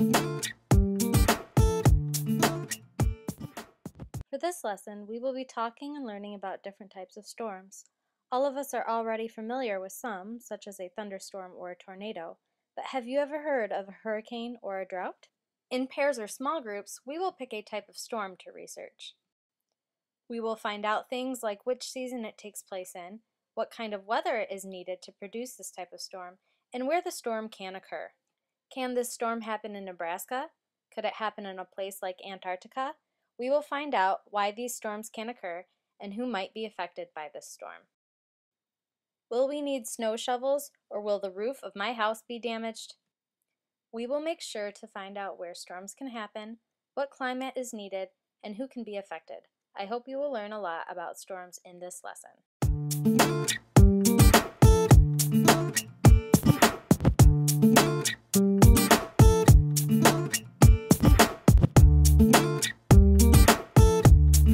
For this lesson, we will be talking and learning about different types of storms. All of us are already familiar with some, such as a thunderstorm or a tornado, but have you ever heard of a hurricane or a drought? In pairs or small groups, we will pick a type of storm to research. We will find out things like which season it takes place in, what kind of weather is needed to produce this type of storm, and where the storm can occur. Can this storm happen in Nebraska? Could it happen in a place like Antarctica? We will find out why these storms can occur and who might be affected by this storm. Will we need snow shovels or will the roof of my house be damaged? We will make sure to find out where storms can happen, what climate is needed, and who can be affected. I hope you will learn a lot about storms in this lesson.